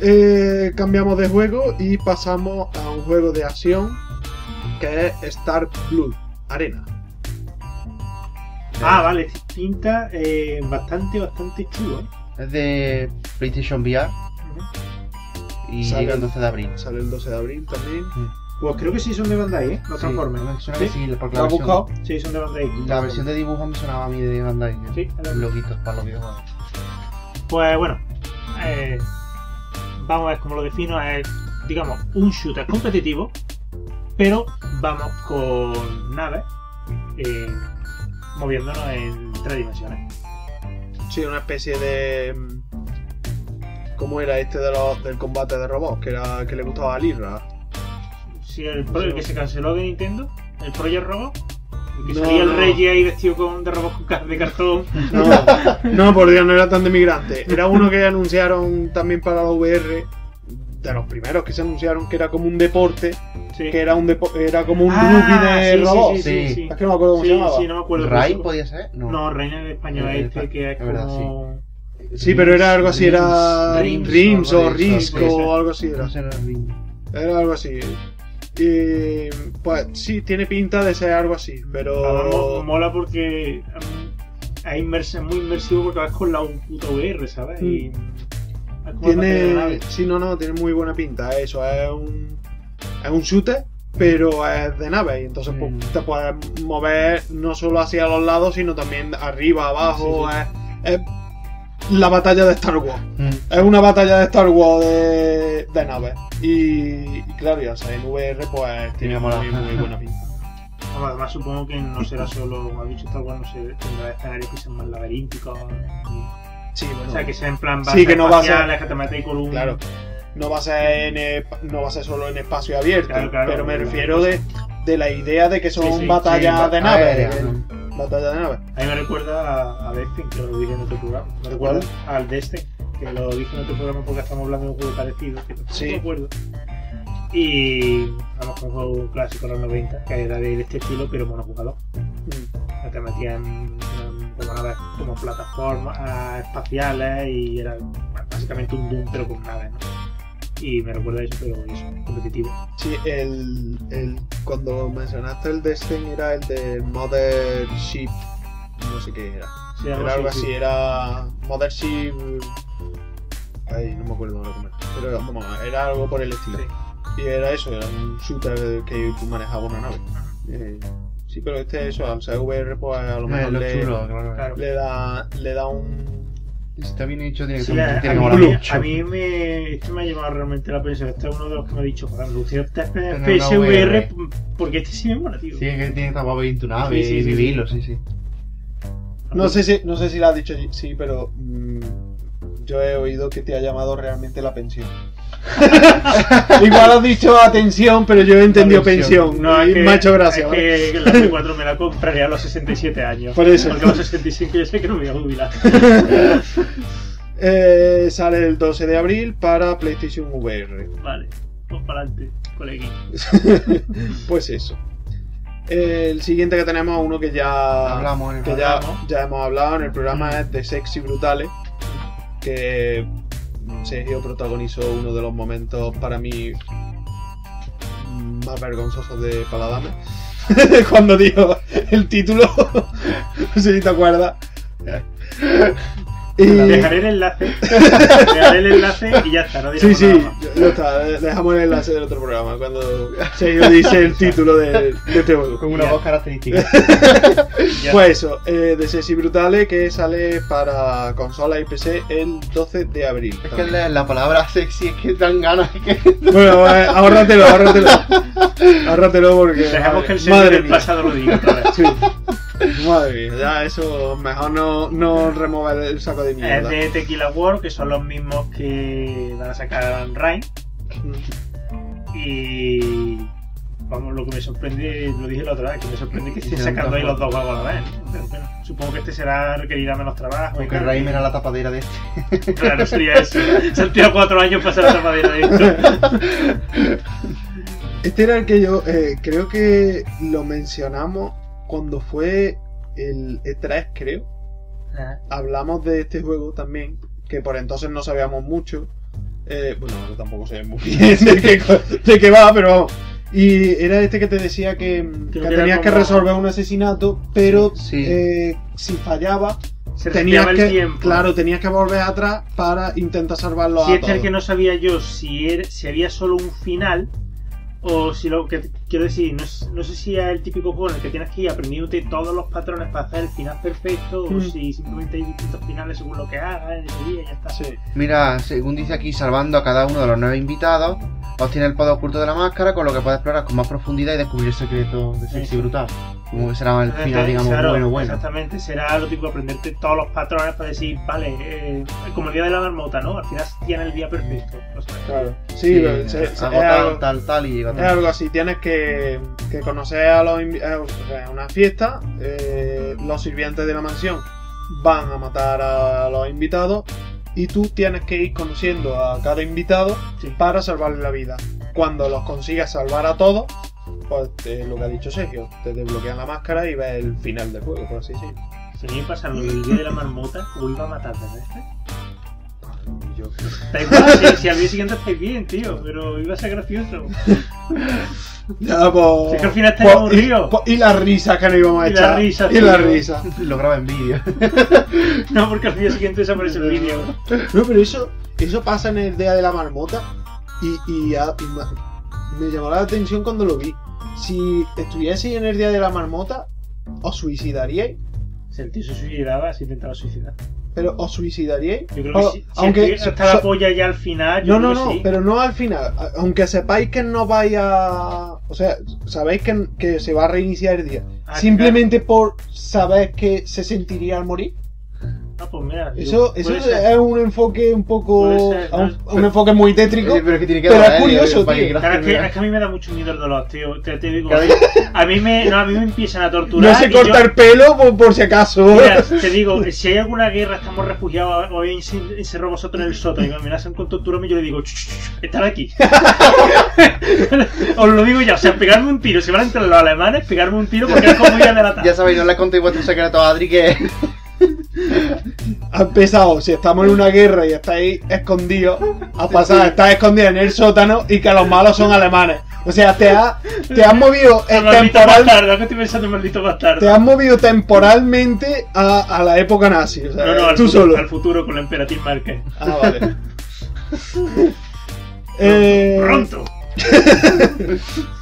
eh, cambiamos de juego y pasamos a un juego de acción que es Star Blue Arena. Ah, vale, pinta eh, bastante, bastante chulo. ¿eh? Es de PlayStation VR y Sale- llega el 12 de abril. Sale el 12 de abril también. Pues creo que sí son de Bandai, ¿eh? Los Sí, Transformers. me suena ¿Sí? que sí, porque ¿Lo la has versión, buscado? Sí, son de Bandai. la versión de dibujo me sonaba a mí de Bandai. Sí, era- Loquitos para los videojuegos. Pues bueno, eh, vamos a ver cómo lo defino. Es, digamos, un shooter competitivo, pero vamos con naves eh, moviéndonos en tres dimensiones. Sí, una especie de. mm, ¿Cómo era este de los, del combate de robots? Que era que le gustaba a Lirra. Si el, el que se canceló de Nintendo, el Project Robot, que No, salía el no. Reggie ahí vestido con, de con ca- de cartón. No, no, por Dios, no era tan de migrante. Era uno que anunciaron también para la VR. De los primeros que se anunciaron que era como un deporte, Sí. que era un depo- era como un Ah, rugby de sí, sí, robots. Sí, sí, Sí. sí. Es que no me acuerdo cómo Sí, se llamaba. sí, no me acuerdo. ¿Rai pero- podía ser? No. No, Reina en español este, que es verdad, como... Sí, pero era algo así, era Rims, Rims, o Risco o algo así. Era. No sé, era. Era algo así. Y pues sí, tiene pinta de ser algo así, pero mola porque mm, es, muy inmersivo porque vas con la un puto VR, ¿sabes? Y pantalla de tiene, sí, no, no, tiene muy buena pinta. Eso es un, es un shooter, pero es de nave y entonces pues, Mm. te puedes mover no solo hacia los lados, sino también arriba, abajo. Es, es la batalla de Star Wars. Mm. Es una batalla de Star Wars de, de naves. Y, y claro, ya sea en VR, pues tiene muy, muy buena pinta. Además, supongo que no será solo, como ha dicho Star Wars, no sé, tendrá escenarios que sean más laberínticos. y- Sí, bueno. O sea, que sea en plan Sí, que no va a ser- que te metes con un. Claro. No va a ser en no va a ser solo en espacio abierto, Claro, claro. pero me refiero de, de la idea de que son Sí, sí, batallas sí, de nave. ¿No? Batallas de nave. A mí me recuerda a, Destiny, que lo dije en otro programa. Me recuerda al Destiny, que lo dije en otro programa porque estamos hablando de un juego parecido, que tampoco Sí. me acuerdo. Y vamos con un juego clásico de los 90, que era de este estilo, pero monojugador. Mm. te metían en- como, naves, como plataformas espaciales y era básicamente un Doom pero con naves, ¿no? Y me recuerda a eso, pero eso, competitivo. Sí, el, el, cuando mencionaste el Destiny era el de Mothership, no sé qué era. Sí, Era algo así, sí. era Mothership... Ay, no me acuerdo cómo era. Pero vamos, era algo por el estilo. Sí. Y era eso, era un shooter que tú manejabas una nave. Eh, sí, pero este eso, al ser VR, pues a lo Eh, mejor lo le, chulo, claro. Claro. le da le da un está bien hecho, tiene que, Sí, ser- a, tiene a que mí, molar. a mí me, esto me ha llamado realmente la atención. Este es uno de los que me ha dicho, joder, me gustaría este PSVR VR. porque este sí me mola, tío. Sí, es que tiene que estar guapo ir en tu nave Sí, sí, y sí, vivirlo, sí, sí. no sé si no sé si lo has dicho sí, pero mm, yo he oído que te ha llamado realmente la pensión. Igual has dicho atención, pero yo he entendido pensión. No, es y que, me ha hecho gracia. es ¿vale? que la Play 4 me la compraría a los 67 años. Por eso. Porque a los 65 yo sé que no me voy a jubilar. Eh, sale el 12 de abril para PlayStation VR. Vale, pues para adelante, colegui. Pues eso. El siguiente que tenemos, uno que ya Hablamos en el que ya, ya hemos hablado en el programa, es de Sexy Brutales. Que Sergio protagonizó uno de los momentos para mí más vergonzosos de Paladame. Cuando dijo el título. si te acuerdas. Y- Dejaré el enlace. Dejaré el enlace y ya está, no Sí, sí, ya está. Dejamos el enlace del otro programa cuando Sergio dice el título de, de este juego. Con una Ya. voz característica. Pues eso, eh, de Sexy Brutale que sale para consola y PC el 12 de abril. Es que la, la palabra sexy es que dan ganas. que- Bueno, eh, ahórratelo, ahórratelo. Ahórratelo porque. Dejamos que el madre, señor madre del pasado lo diga otra vez. Sí. Madre mía, ya eso mejor no, no remover el saco de Es mierda. de Tequila World, que son los mismos que van a sacar Rain. Y. Vamos, lo que me sorprende, lo dije la otra vez, que me sorprende que estén sacando ahí los dos juegos a la vez. Pero bueno, supongo que este será requerirá menos trabajo. Porque. Raim era la tapadera de este. Claro, sería eso. Se han tirado cuatro años para hacer la tapadera de esto. Este era el que yo eh, creo que lo mencionamos cuando fue el E3, creo. Hablamos de este juego también, que por entonces no sabíamos mucho. Eh, bueno, yo tampoco sé muy bien de qué, de qué va, pero vamos. Y era este que te decía que, que tenías que resolver un asesinato, pero Sí. eh, si fallaba, Se tenías que, el tiempo. claro, tenías que volver atrás para intentar salvarlo Si a este es el que no sabía yo si, era- si había solo un final o si lo que quiero decir, no, es- no sé si es el típico juego en el que tienes que ir aprendiéndote todos los patrones para hacer el final perfecto o Mm. si simplemente hay distintos finales según lo que hagas en ese día y ya está. Sí. Mira, según dice aquí, salvando a cada uno de los nueve invitados, obtiene el poder oculto de la máscara, con lo que puede explorar con más profundidad y descubrir secretos de sexy Sí. brutal. Como que será el final, digamos, Claro, bueno, bueno. Exactamente, será lo típico aprenderte todos los patrones para decir, vale, eh, como el día de la marmota, ¿no? Al final tiene el día perfecto. O sea, Claro. Sí, pero se- se- es, tal, algo, tal, tal y a es algo así. Tienes que, que conocer a los eh, sea, una fiesta. eh, los sirvientes de la mansión van a matar a los invitados. Y tú tienes que ir conociendo a cada invitado sí. para salvarle la vida. Cuando los consigas salvar a todos, pues lo que ha dicho Sergio, te desbloquean la máscara y ves el final del juego, por así decirlo. Si a mí me pasa lo del día de la marmota, o iba a matar de. Y yo- Da igual, si, si al día siguiente estáis bien, tío, pero iba a ser gracioso. Ya, pues, Si es que al final te pues, y, pues, y las risas que nos íbamos a Y echar. risas, y las tío. risas. Lo graba en vídeo. No, porque al día siguiente desaparece el vídeo. No, pero eso, eso pasa en el día de la marmota y, y, a- y me llamó la atención cuando lo vi. Si estuvieseis en el día de la marmota, os suicidaríais. Si el tío se suicidaba, se intentaba suicidar. Pero os suicidaríais. Yo creo O- que si, si aunque el tío está la polla ya al final, yo no, no, no, sí. pero no al final. Aunque sepáis que no vais a. O sea, sabéis que, que se va a reiniciar el día. Ah, Simplemente por saber que se sentiría al morir. Ah, pues mira. Eso, eso es un enfoque un poco. Ser, un, enfoque muy tétrico. Pero es que tiene que pero doler, es curioso, tío. Claro, es que, vea. es que a mí me da mucho miedo el dolor, tío. Te, te digo. A mí me, no, a mí me empiezan a torturar. No se y corta yo- el pelo por, por si acaso. Mira, te digo, si hay alguna guerra, estamos refugiados o habéis encerrado vosotros en el sótano y me amenazan con torturarme, yo le digo, "Ch, ch, ch, estar aquí. Os lo digo ya, o sea, pegarme un tiro, si van a entrar los alemanes, pegarme un tiro porque es como ir a delatar. Ya sabéis, no le contéis vuestro secreto a Adri que Ha empezado, si estamos en una guerra y estáis escondidos, ha pasado, estás escondido en el sótano y que los malos son alemanes. O sea, te has te has movido eh, El maldito temporal, bastardo, que estoy pensando en maldito bastardo. te has movido temporalmente a, a la época nazi. O sea, No, no, al tú futuro, solo. al futuro con la emperatriz Márquez. Ah, vale. Eh, Pronto.